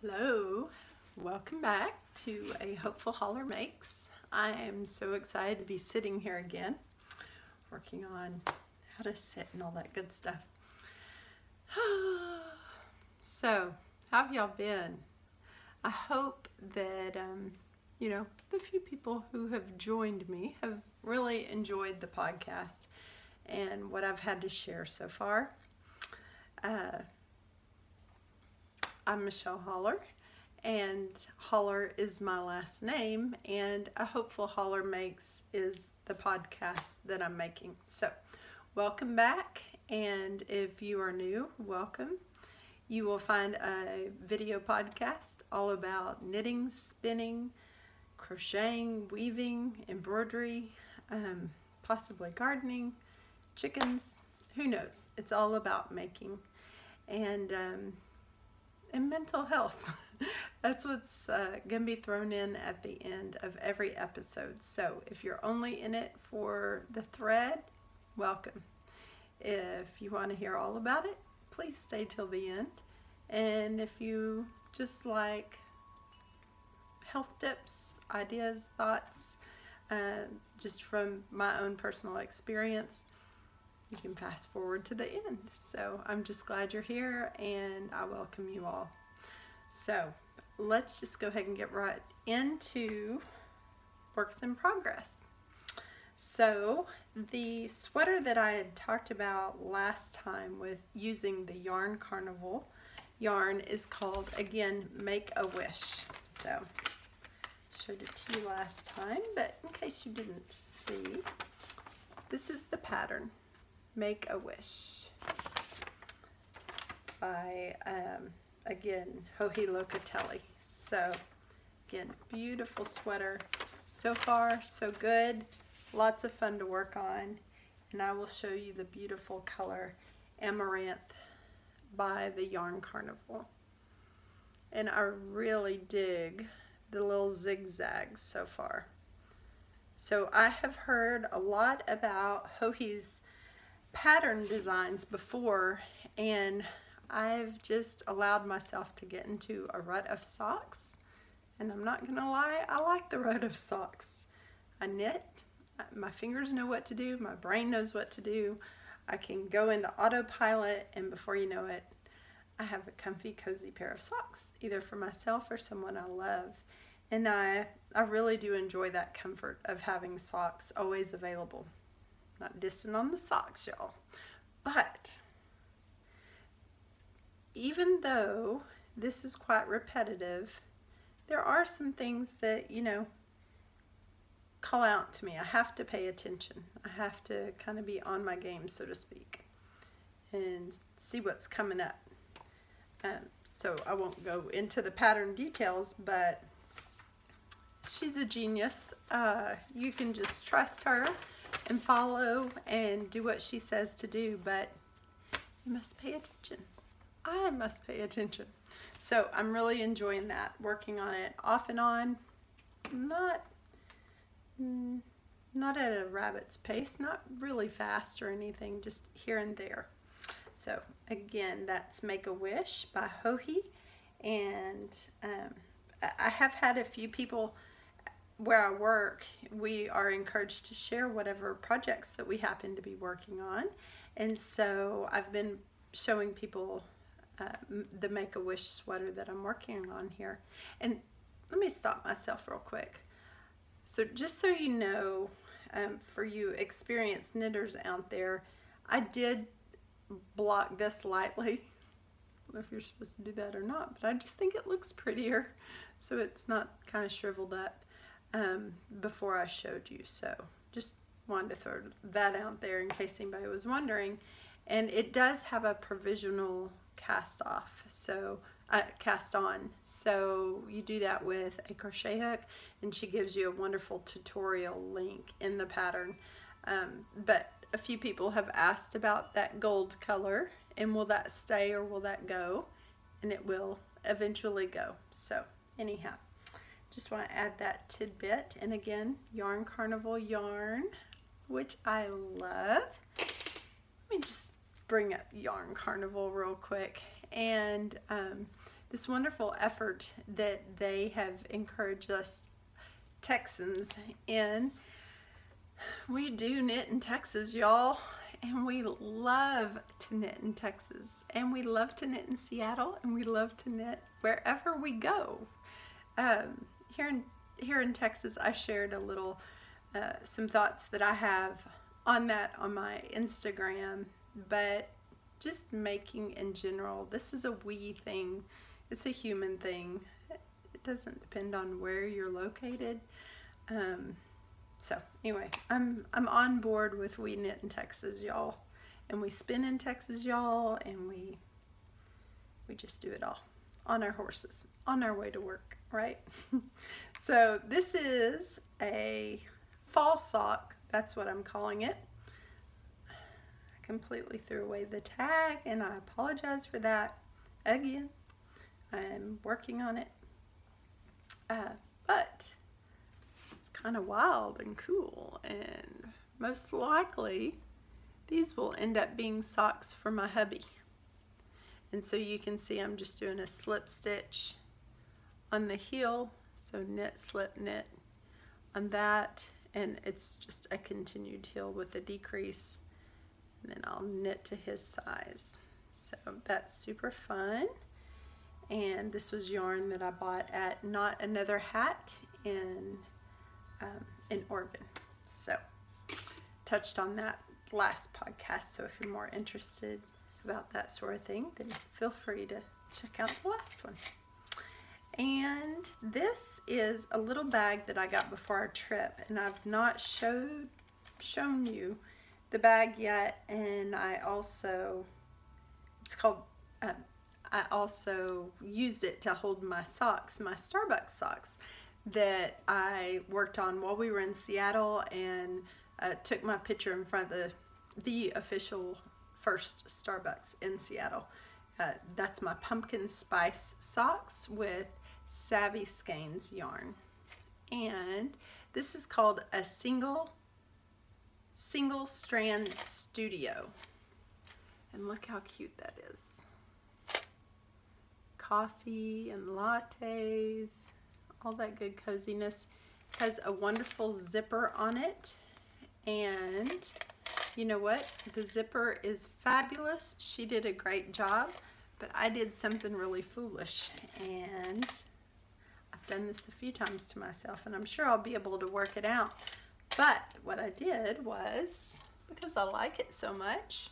Hello, welcome back to A Hopeful Hollar Makes. I am so excited to be sitting here again, working on how to sit and all that good stuff. so, how have y'all been? I hope that, um, you know, the few people who have joined me have really enjoyed the podcast and what I've had to share so far. Uh, I'm Michelle Hollar, and Hollar is my last name, and A Hopeful Hollar Makes is the podcast that I'm making. So, welcome back, and if you are new, welcome. You will find a video podcast all about knitting, spinning, crocheting, weaving, embroidery, um, possibly gardening, chickens, who knows? It's all about making. And um, and mental health. That's what's uh, going to be thrown in at the end of every episode. So if you're only in it for the thread, welcome. If you want to hear all about it, please stay till the end. And if you just like health tips, ideas, thoughts, uh, just from my own personal experience, you can fast forward to the end. So I'm just glad you're here and I welcome you all. So let's just go ahead and get right into works in progress. So the sweater that I had talked about last time with using the Yarn Carnival yarn is called, again, Make a Wish. So showed it to you last time, but in case you didn't see, this is the pattern. Make a Wish by, um, again, Joji Locatelli. So, again, beautiful sweater. So far, so good. Lots of fun to work on. And I will show you the beautiful color Amaranth by the Yarn Carnival. And I really dig the little zigzags so far. So I have heard a lot about Joji's pattern designs before and I've just allowed myself to get into a rut of socks. And I'm not gonna lie I like the rut of socks I knit uh, my fingers know what to do my brain knows what to do. I can go into autopilot and before you know it I have a comfy cozy pair of socks either for myself or someone I love. And I I really do enjoy that comfort of having socks always available not dissing on the socks, y'all. But even though this is quite repetitive, there are some things that, you know, call out to me. I have to pay attention. I have to kind of be on my game, so to speak, and see what's coming up. Um, so I won't go into the pattern details, but she's a genius. Uh, you can just trust her and follow and do what she says to do, but you must pay attention. I must pay attention. So I'm really enjoying that, working on it off and on, not, mm, not at a rabbit's pace, not really fast or anything, just here and there. So again, that's Make a Wish by Joji. And um, I have had a few people where I work, we are encouraged to share whatever projects that we happen to be working on. And so I've been showing people uh, the Make-A-Wish sweater that I'm working on here. And let me stop myself real quick. So just so you know, um, for you experienced knitters out there, I did block this lightly. I don't know if you're supposed to do that or not, but I just think it looks prettier so it's not kind of shriveled up um, before I showed you. So just wanted to throw that out there in case anybody was wondering. And it does have a provisional cast off, so uh, cast on. So you do that with a crochet hook and she gives you a wonderful tutorial link in the pattern. Um, but a few people have asked about that gold color and will that stay or will that go? And it will eventually go. So anyhow, just want to add that tidbit. And again, Yarn Carnival yarn, which I love. Let me just bring up Yarn Carnival real quick. And um, this wonderful effort that they have encouraged us Texans in. We do knit in Texas, y'all, and we love to knit in Texas, and we love to knit in Seattle, and we love to knit wherever we go. Um, here in here in Texas, I shared a little uh, some thoughts that I have on that on my Instagram, but just making in general, this is a we thing. It's a human thing. It doesn't depend on where you're located. Um, so anyway, I'm I'm on board with We Knit in Texas, y'all. And we spin in Texas, y'all, and we we just do it all on our horses, on our way to work, right? so this is a fall sock, that's what I'm calling it. I completely threw away the tag and I apologize for that again. I'm working on it. Uh, but it's kind of wild and cool and most likely these will end up being socks for my hubby and so you can see I'm just doing a slip stitch on the heel. So knit slip knit on that. And it's just a continued heel with a decrease. And then I'll knit to his size. So that's super fun. And this was yarn that I bought at Not Another Hat in um, in Orban. So, touched on that last podcast. So, if you're more interested about that sort of thing, then feel free to check out the last one. And this is a little bag that I got before our trip, and I've not showed shown you the bag yet. And I also, it's called. Um, I also used it to hold my socks, my Starbucks socks that I worked on while we were in Seattle and uh, took my picture in front of the, the official first Starbucks in Seattle. Uh, that's my pumpkin spice socks with Savvy Skeins yarn. And this is called a single single strand studio. And look how cute that is. Coffee and lattes all that good coziness. Has a wonderful zipper on it. And you know what? The zipper is fabulous. She did a great job, but I did something really foolish. And I've done this a few times to myself, and I'm sure I'll be able to work it out. But what I did was, because I like it so much,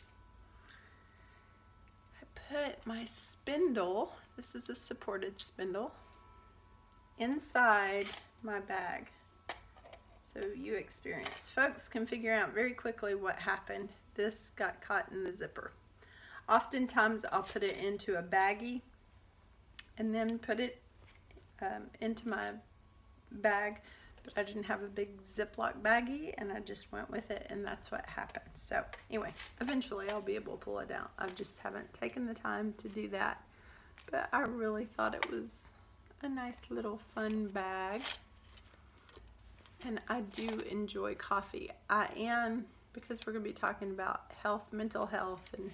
I put my spindle, this is a supported spindle, inside my bag. So you experience. Folks can figure out very quickly what happened. This got caught in the zipper. Oftentimes I'll put it into a baggie and then put it um, into my bag but I didn't have a big Ziploc baggie and I just went with it and that's what happened. So anyway, eventually I'll be able to pull it out. I just haven't taken the time to do that but I really thought it was a nice little fun bag. And I do enjoy coffee. I am, because we're going to be talking about health, mental health, and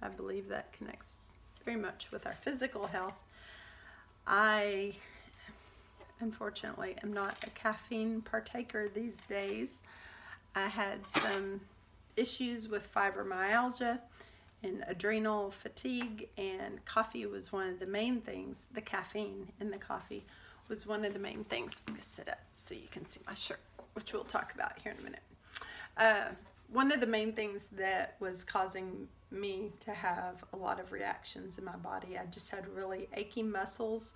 I believe that connects very much with our physical health. I, unfortunately, am not a caffeine partaker these days. I had some issues with fibromyalgia and adrenal fatigue and coffee was one of the main things the caffeine in the coffee was one of the main things. Going to sit up so you can see my shirt which we'll talk about here in a minute. Uh, one of the main things that was causing me to have a lot of reactions in my body i just had really achy muscles.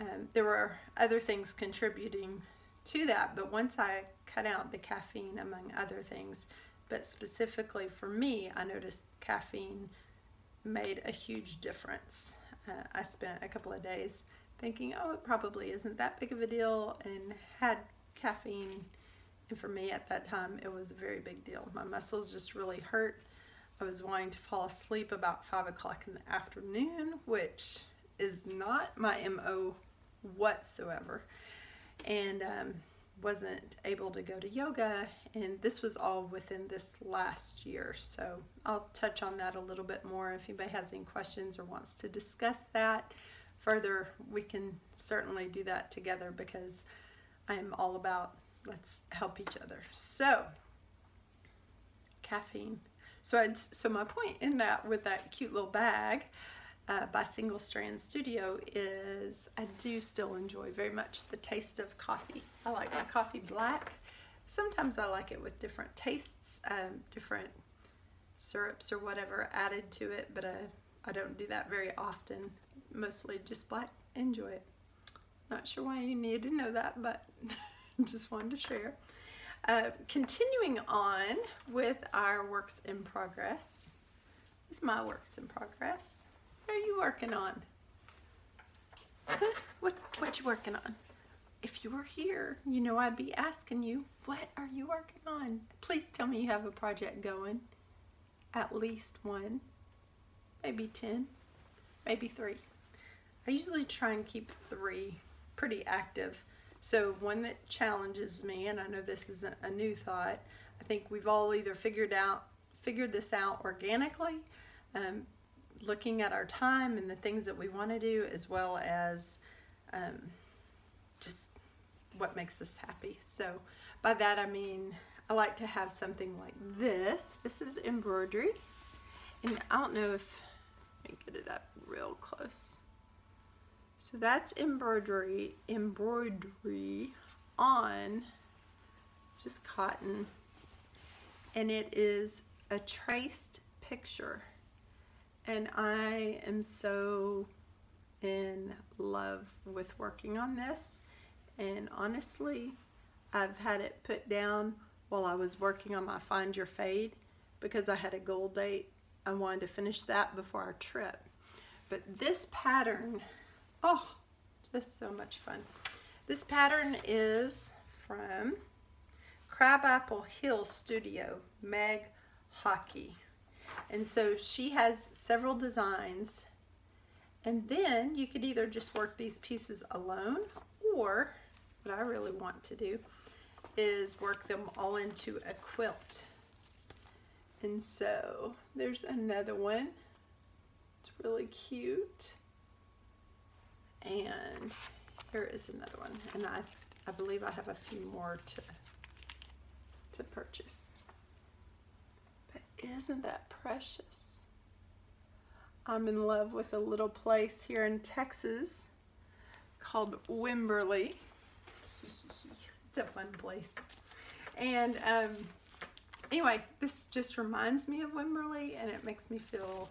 Um, there were other things contributing to that but once i cut out the caffeine among other things but specifically for me, I noticed caffeine made a huge difference. Uh, I spent a couple of days thinking, oh, it probably isn't that big of a deal, and had caffeine. And for me at that time, it was a very big deal. My muscles just really hurt. I was wanting to fall asleep about 5 o'clock in the afternoon, which is not my MO whatsoever. And um, wasn't able to go to yoga and this was all within this last year so I'll touch on that a little bit more if anybody has any questions or wants to discuss that further, we can certainly do that together because I am all about let's help each other. So, caffeine. So, I'd, so my point in that with that cute little bag uh, by Single Strand Studio is I do still enjoy very much the taste of coffee. I like my coffee black. Sometimes I like it with different tastes, um, different syrups or whatever added to it, but I, I don't do that very often. Mostly just black. Enjoy it. Not sure why you need to know that, but just wanted to share. Uh, continuing on with our works in progress, with my works in progress. What are you working on? What what you working on? If you were here, you know I'd be asking you, what are you working on? Please tell me you have a project going. At least one, maybe 10, maybe three. I usually try and keep three pretty active. So one that challenges me, and I know this isn't a new thought, I think we've all either figured out figured this out organically, um, looking at our time and the things that we want to do, as well as um, just what makes us happy. So by that I mean I like to have something like this. This is embroidery. And I don't know if I get it up real close. So that's embroidery, embroidery on just cotton. And it is a traced picture. And I am so in love with working on this. And honestly I've had it put down while I was working on my Find Your Fade because I had a goal date. I wanted to finish that before our trip. But this pattern oh just so much fun this pattern is from Crabapple Hill Studio Meg Hockey and so she has several designs. And then you could either just work these pieces alone or what I really want to do is work them all into a quilt. And so there's another one. It's really cute. And here is another one. And I, I believe I have a few more to, to purchase. But isn't that precious? I'm in love with a little place here in Texas called Wimberley. it's a fun place. And um, anyway, this just reminds me of Wimberley and it makes me feel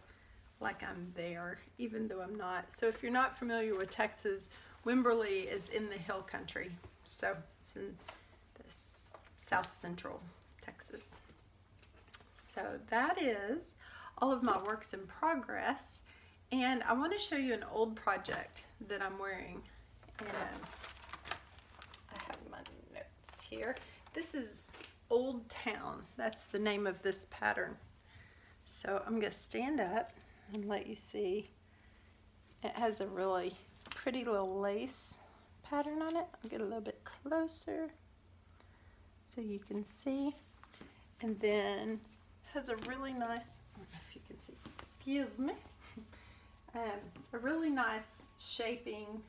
like I'm there, even though I'm not. So if you're not familiar with Texas, Wimberley is in the hill country. So it's in the south central Texas. So that is all of my works in progress. And I want to show you an old project that I'm wearing. And um, I have my notes here. This is Old Town. That's the name of this pattern. So I'm going to stand up and let you see. It has a really pretty little lace pattern on it. I'll get a little bit closer so you can see. And then has a really nice, I don't know if you can see, excuse me, um, a really nice shaping,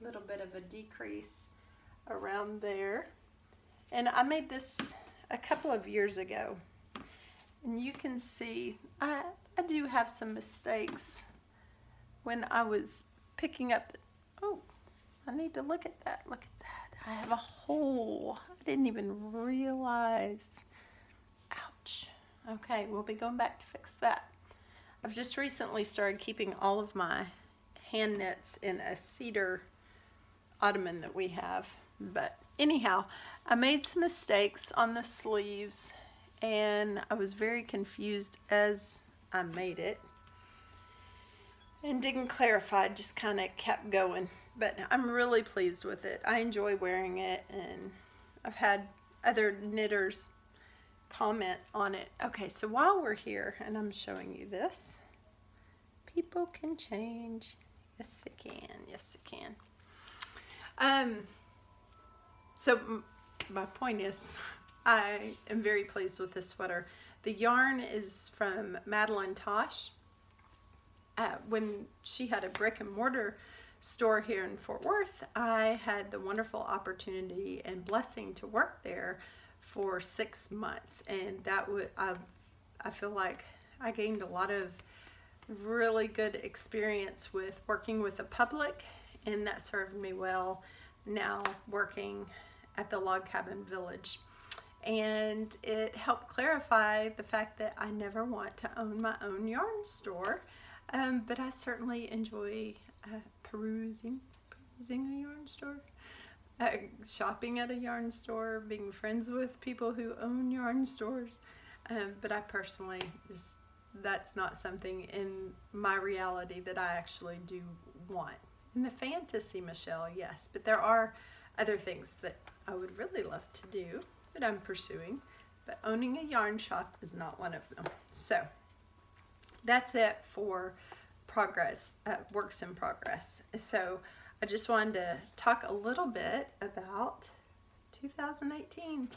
little bit of a decrease around there. And I made this a couple of years ago. And you can see I, I do have some mistakes when I was picking up, oh, I need to look at that, look at that. I have a hole. I didn't even realize. Ouch. Okay, we'll be going back to fix that. I've just recently started keeping all of my hand knits in a cedar ottoman that we have. But anyhow, I made some mistakes on the sleeves and I was very confused as I made it and didn't clarify, just kind of kept going. But I'm really pleased with it. I enjoy wearing it and I've had other knitters comment on it. Okay, so while we're here, and I'm showing you this, people can change. Yes, they can. Yes, they can. Um, so my point is, I am very pleased with this sweater. The yarn is from Madeline Tosh. Uh, when she had a brick and mortar store here in Fort Worth, I had the wonderful opportunity and blessing to work there for six months, and that would I, I feel like I gained a lot of really good experience with working with the public, and that served me well. Now working at the Log Cabin Village. And it helped clarify the fact that I never want to own my own yarn store, um, but I certainly enjoy uh, perusing, perusing a yarn store, uh, shopping at a yarn store, being friends with people who own yarn stores. Um, but I personally just, that's not something in my reality that I actually do want. In the fantasy, Michelle, yes, but there are other things that I would really love to do that I'm pursuing, but owning a yarn shop is not one of them. So that's it for progress, uh, works in progress. So I just wanted to talk a little bit about 2018.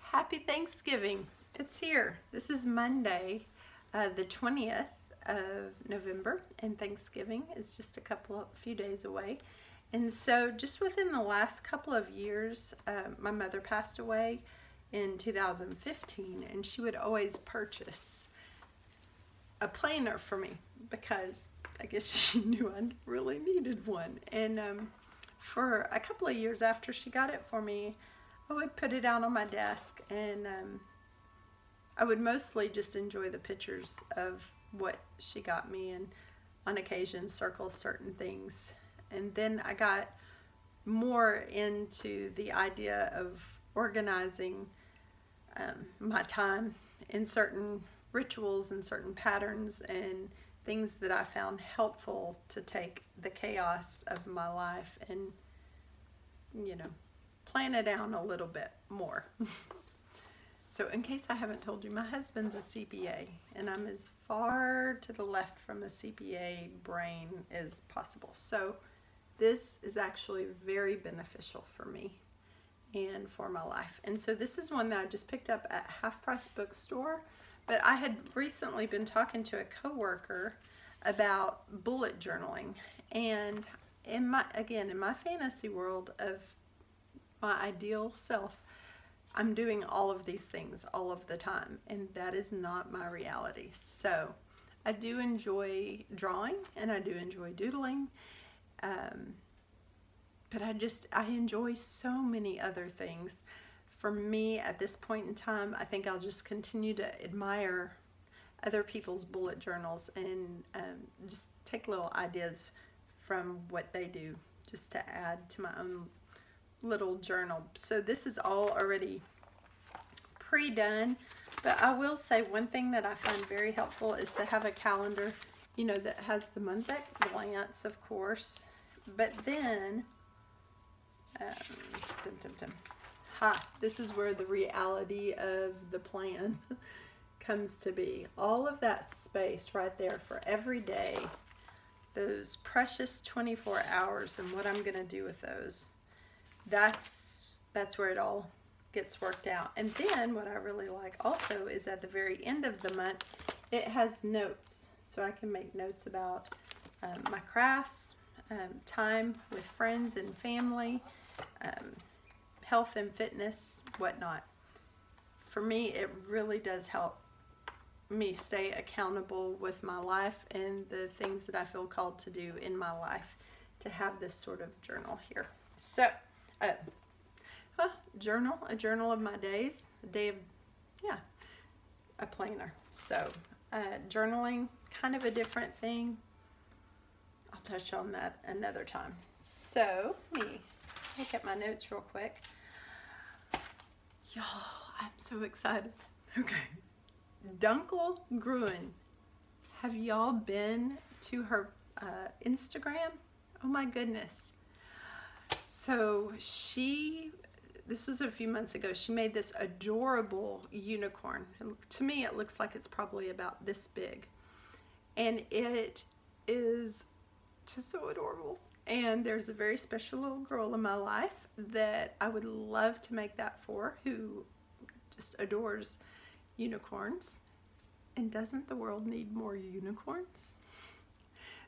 Happy Thanksgiving. It's here. This is Monday, uh, the 20th of November, and Thanksgiving is just a couple of few days away. And so, just within the last couple of years, uh, my mother passed away in 2015, and she would always purchase a planner for me because I guess she knew I really needed one. And um, for a couple of years after she got it for me, I would put it out on my desk and um, I would mostly just enjoy the pictures of what she got me and on occasion circle certain things and then I got more into the idea of organizing um, my time in certain rituals and certain patterns and things that I found helpful to take the chaos of my life and, you know, plan it down a little bit more. so, in case I haven't told you, my husband's a CPA, and I'm as far to the left from a CPA brain as possible. So, this is actually very beneficial for me and for my life. And so this is one that I just picked up at Half Price Bookstore, but I had recently been talking to a coworker about bullet journaling. And in my again, in my fantasy world of my ideal self, I'm doing all of these things all of the time, and that is not my reality. So, I do enjoy drawing and I do enjoy doodling um, but I just, I enjoy so many other things. For me, at this point in time, I think I'll just continue to admire other people's bullet journals and um, just take little ideas from what they do just to add to my own little journal. So this is all already pre-done, but I will say one thing that I find very helpful is to have a calendar, you know, that has the month at glance, of course, but then, um, ha, this is where the reality of the plan comes to be. All of that space right there for every day, those precious 24 hours and what I'm going to do with those. That's that's where it all gets worked out. And then what I really like also is at the very end of the month, it has notes. So I can make notes about um, my crafts, um, time with friends and family, um, health and fitness, whatnot. For me, it really does help me stay accountable with my life and the things that I feel called to do in my life to have this sort of journal here. So, uh, uh, journal, a journal of my days, a day of, yeah, a planner. So, uh, journaling, kind of a different thing. Touch on that another time. So, let me look at my notes real quick. Y'all, I'm so excited. Okay. Dunkel Gruen. Have y'all been to her uh, Instagram? Oh my goodness. So she, this was a few months ago, she made this adorable unicorn. To me, it looks like it's probably about this big. And it is just so adorable. And there's a very special little girl in my life that I would love to make that for who just adores unicorns. And doesn't the world need more unicorns?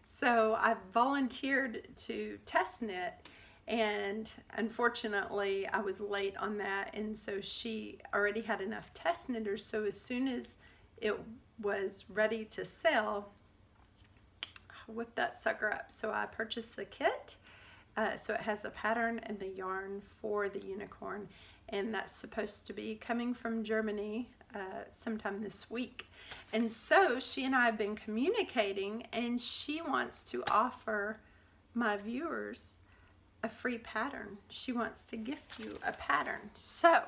So I volunteered to test knit and unfortunately I was late on that and so she already had enough test knitters so as soon as it was ready to sell I whipped that sucker up so I purchased the kit uh, so it has a pattern and the yarn for the unicorn and that's supposed to be coming from Germany uh, sometime this week and so she and I have been communicating and she wants to offer my viewers a free pattern. She wants to gift you a pattern. So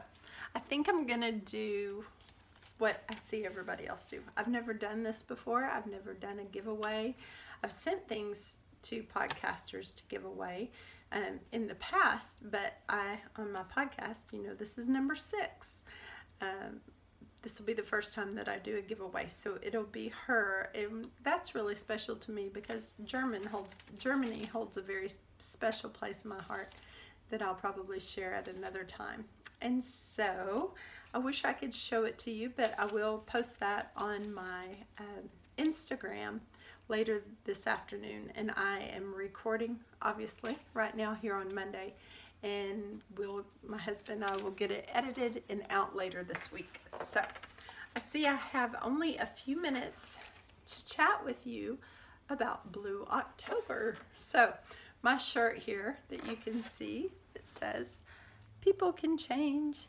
I think I'm gonna do what I see everybody else do. I've never done this before. I've never done a giveaway. I've sent things to podcasters to give away um, in the past, but I, on my podcast, you know, this is number six. Um, this will be the first time that I do a giveaway, so it'll be her. And that's really special to me because German holds Germany holds a very special place in my heart that I'll probably share at another time. And so I wish I could show it to you, but I will post that on my um, Instagram later this afternoon. And I am recording, obviously, right now here on Monday and we'll, my husband and I will get it edited and out later this week. So I see I have only a few minutes to chat with you about Blue October. So my shirt here that you can see, it says, people can change.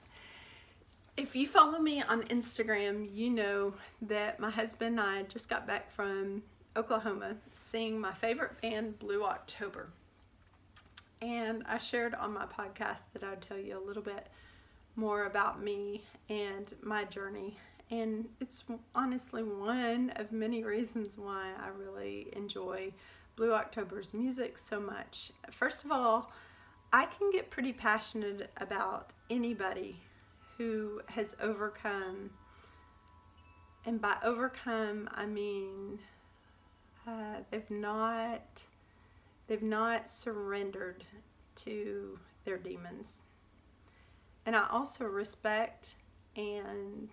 If you follow me on Instagram, you know that my husband and I just got back from Oklahoma seeing my favorite band, Blue October. And I shared on my podcast that I'd tell you a little bit more about me and my journey. And it's honestly one of many reasons why I really enjoy Blue October's music so much. First of all, I can get pretty passionate about anybody who has overcome, and by overcome, I mean uh, they've not They've not surrendered to their demons. And I also respect and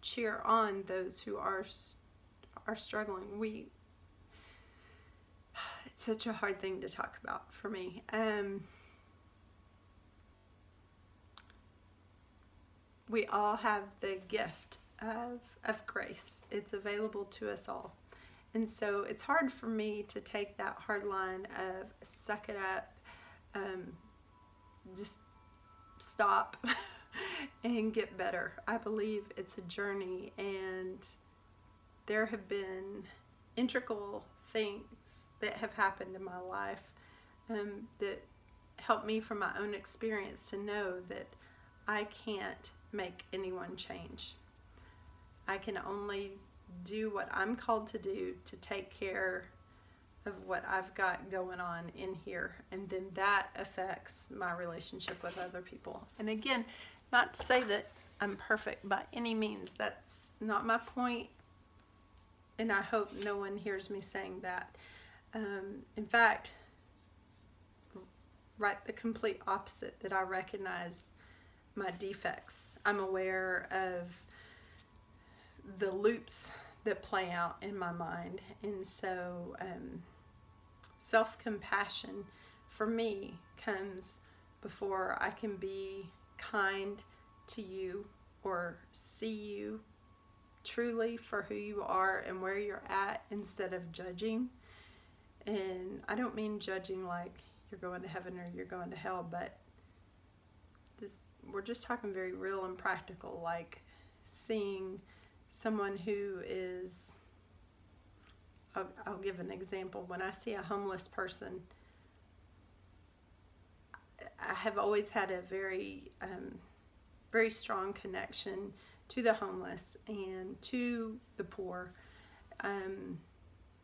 cheer on those who are are struggling. We it's such a hard thing to talk about for me. Um, we all have the gift of, of grace. It's available to us all. And so it's hard for me to take that hard line of suck it up, um, just stop and get better. I believe it's a journey and there have been integral things that have happened in my life um, that help me from my own experience to know that I can't make anyone change. I can only do what I'm called to do to take care of what I've got going on in here. And then that affects my relationship with other people. And again, not to say that I'm perfect by any means. That's not my point. And I hope no one hears me saying that. Um, in fact, right the complete opposite, that I recognize my defects. I'm aware of the loops that play out in my mind. And so um, self-compassion for me comes before I can be kind to you or see you truly for who you are and where you're at instead of judging. And I don't mean judging like you're going to heaven or you're going to hell, but this, we're just talking very real and practical, like seeing someone who is, I'll, I'll give an example. When I see a homeless person, I have always had a very, um, very strong connection to the homeless and to the poor, um,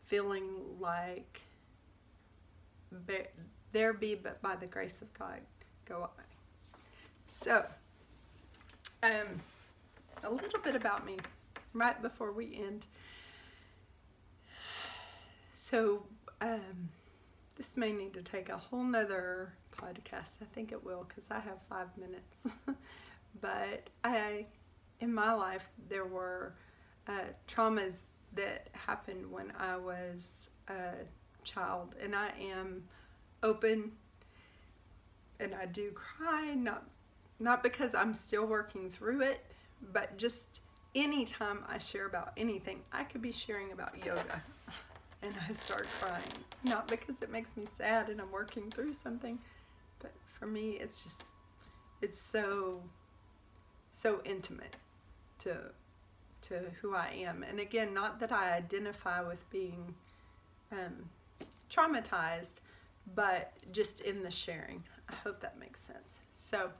feeling like there be but by the grace of God go I. So, um, a little bit about me right before we end. So, um, this may need to take a whole nother podcast. I think it will because I have five minutes. but I, in my life, there were uh, traumas that happened when I was a child and I am open and I do cry not not because I'm still working through it but just anytime I share about anything I could be sharing about yoga and I start crying. Not because it makes me sad and I'm working through something but for me it's just it's so so intimate to to who I am. And again not that I identify with being um, traumatized but just in the sharing. I hope that makes sense. So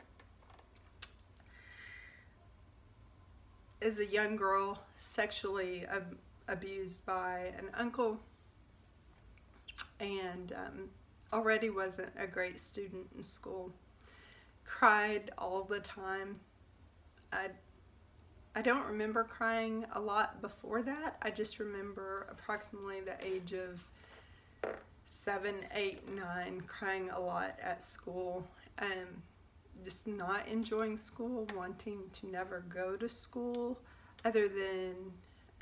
as a young girl sexually ab abused by an uncle. And um, already wasn't a great student in school. Cried all the time. I I don't remember crying a lot before that. I just remember approximately the age of seven, eight, nine, crying a lot at school. And just not enjoying school, wanting to never go to school other than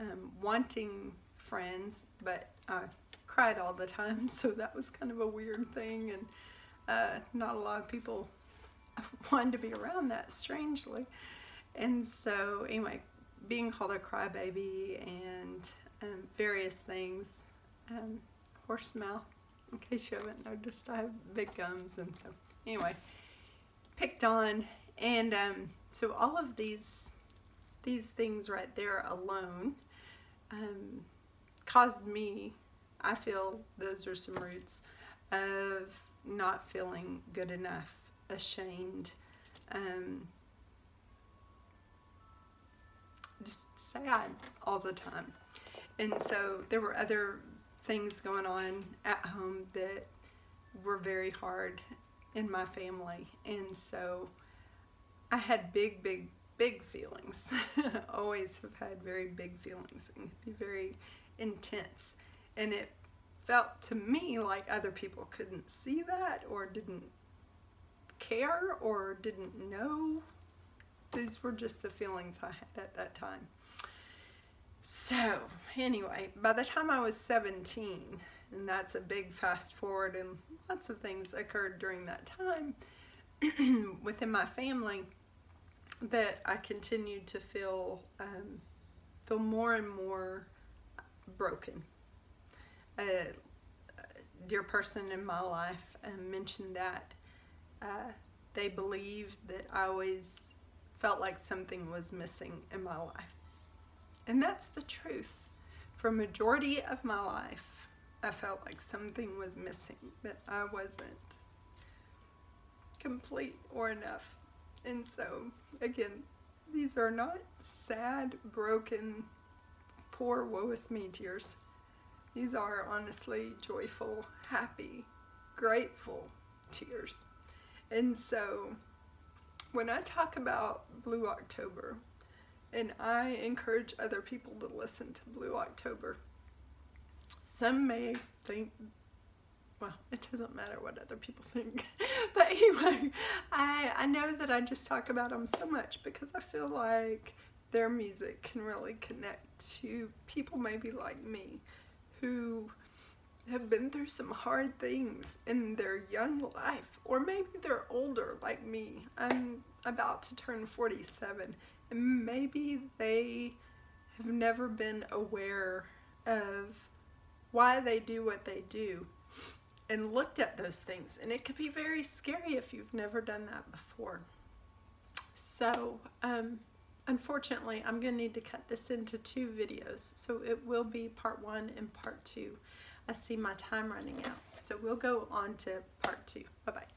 um, wanting friends, but I cried all the time, so that was kind of a weird thing, and uh, not a lot of people wanted to be around that, strangely. And so, anyway, being called a crybaby and um, various things, um, horse mouth, in case you haven't noticed, I have big gums, and so, anyway, picked on, and um, so all of these these things right there alone um, caused me, I feel those are some roots of not feeling good enough, ashamed, um, just sad all the time. And so there were other things going on at home that were very hard in my family. And so I had big, big, big feelings. Always have had very big feelings and be very intense. And it felt to me like other people couldn't see that or didn't care or didn't know these were just the feelings I had at that time. So, anyway, by the time I was 17, and that's a big fast forward, and lots of things occurred during that time within my family that I continued to feel um, feel more and more broken. A, dear person in my life um, mentioned that uh, they believed that I always felt like something was missing in my life. And that's the truth. For a majority of my life, I felt like something was missing, that I wasn't complete or enough. And so, again, these are not sad, broken, poor, woe is me tears. These are honestly joyful, happy, grateful tears. And so, when I talk about Blue October, and I encourage other people to listen to Blue October, some may think, well, it doesn't matter what other people think. but anyway, I, I know that I just talk about them so much because I feel like their music can really connect to people maybe like me who have been through some hard things in their young life, or maybe they're older like me. I'm about to turn 47, and maybe they have never been aware of why they do what they do and looked at those things. And it could be very scary if you've never done that before. So, um, unfortunately, I'm going to need to cut this into two videos. So it will be part one and part two. I see my time running out. So we'll go on to part two. Bye-bye.